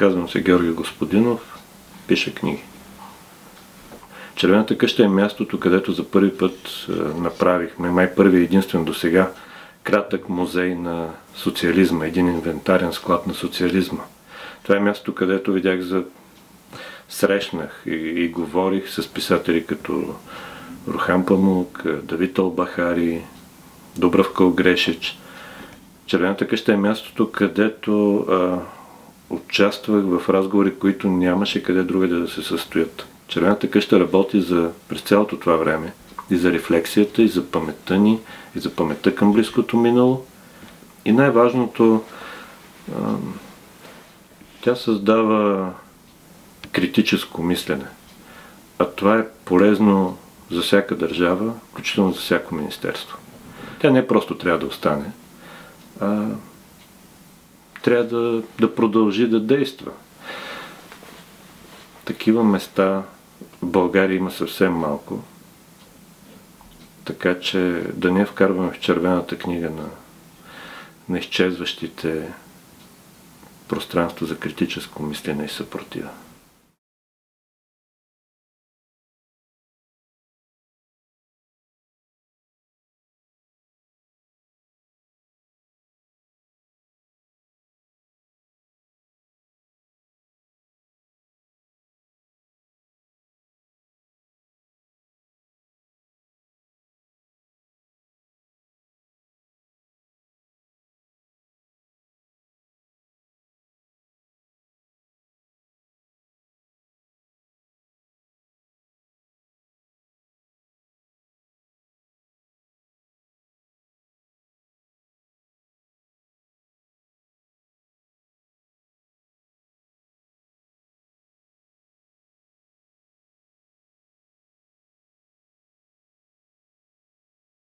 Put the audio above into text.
Казвам се Георги Господинов, пиша книги. Червената къща е мястото, където за първи път направихме, май първи единствен до сега, кратък музей на социализма, един инвентарен склад на социализма. Това е място, където видях за срещнах и, и говорих с писатели като Рухан Памук, Давид Албахари, Добръвка Огрешич. Червената къща е мястото, където а, участвах в разговори, които нямаше къде другаде да се състоят. Червената къща работи за, през цялото това време и за рефлексията, и за паметта ни, и за паметта към близкото минало. И най-важното, тя създава критическо мислене. А това е полезно за всяка държава, включително за всяко министерство. Тя не просто трябва да остане, а трябва да, да продължи да действа. Такива места в България има съвсем малко, така че да не вкарваме в червената книга на, на изчезващите пространство за критическо мислене и съпротива.